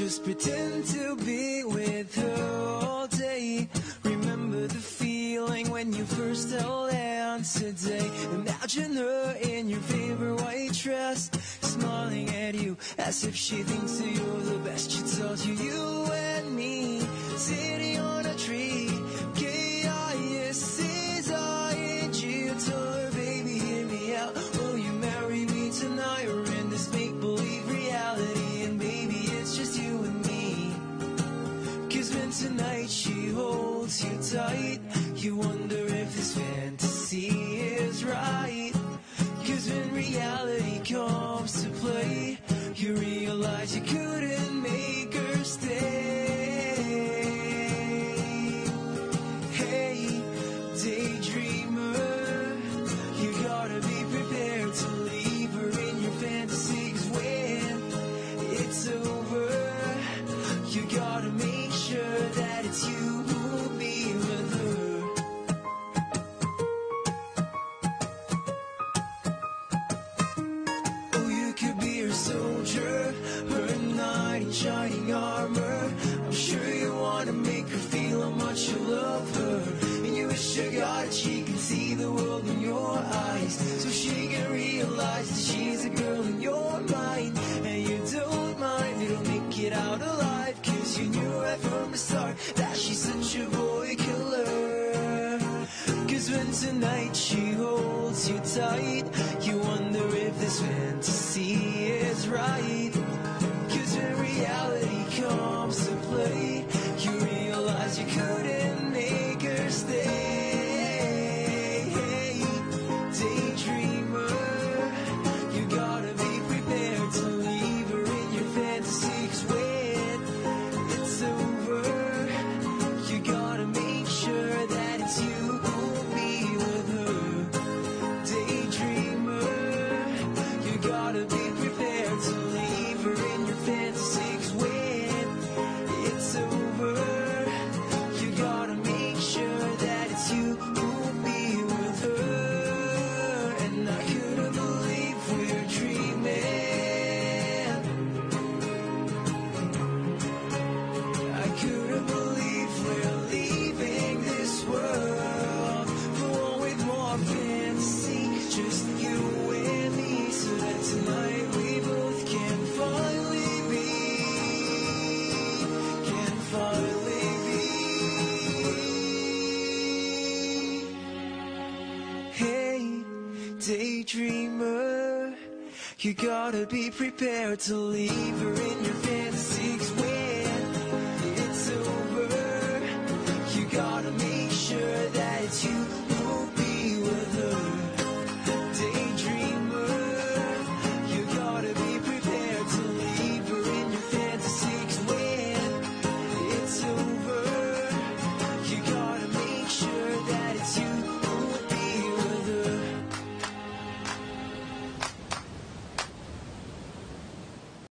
Just pretend to be with her all day. Remember the feeling when you first held hands today. Imagine her in your favorite white dress, smiling at you as if she thinks that you're the best. She tells you you if this fantasy is right. Cause when reality comes to play, you realize you couldn't make her stay. Hey, daydreamer, you gotta be prepared to leave her in your fantasy. 'cause when it's over, you gotta make sure that it's you much you love her. And you wish to God she can see the world in your eyes. So she can realize that she's a girl in your mind. And you don't mind, you'll make it out alive. Cause you knew right from the start that she's such a boy killer. Cause when tonight she holds you tight, you wonder if this fantasy is daydreamer, you gotta be prepared to leave her in your fantasies when it's over. You gotta make sure that you